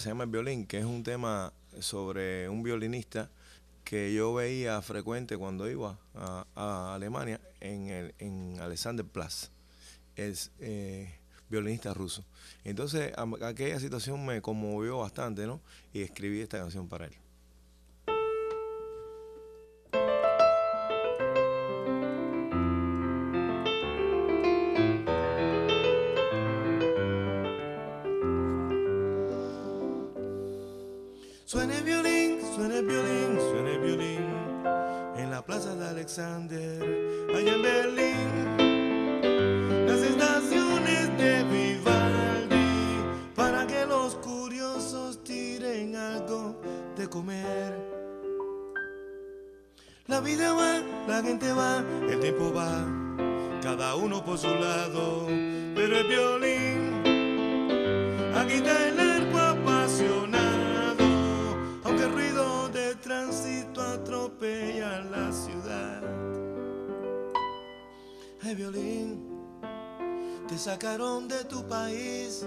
se llama El Violín, que es un tema sobre un violinista que yo veía frecuente cuando iba a, Alemania en, el, en Alexanderplatz. Es eh, violinista ruso. Entonces, aquella situación me conmovió bastante, ¿no? Y escribí esta canción para él. Suena el violín, suena el violín, suena el violín en la plaza de Alexander, allá en Berlín. Las estaciones de Vivaldi para que los curiosos tiren algo de comer. La vida va, la gente va, el tiempo va, cada uno por su lado, pero el violín aquí está Hey violín, te sacaron de tu país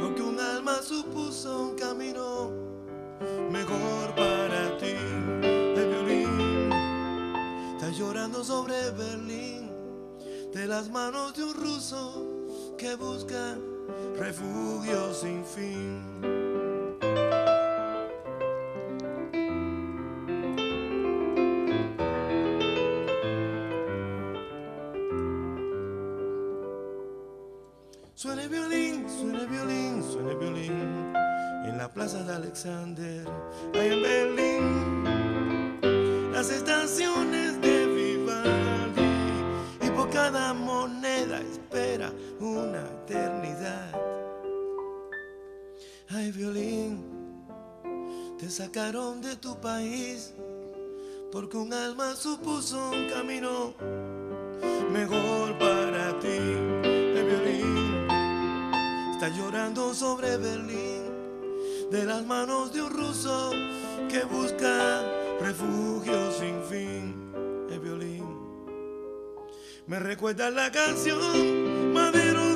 porque un alma supuso un camino mejor para ti. Hey violín, estás llorando sobre Berlín de las manos de un ruso que busca refugio sin fin. Suena violín, suena violín, suena violín en la plaza de Alexander, ahí en Berlín. Las estaciones de Vivaldi y por cada moneda espera una eternidad. Ay, violín, te sacaron de tu país porque un alma supuso un camino mejor para llorando sobre Berlín de las manos de un ruso que busca refugio sin fin. El violín me recuerda la canción Madero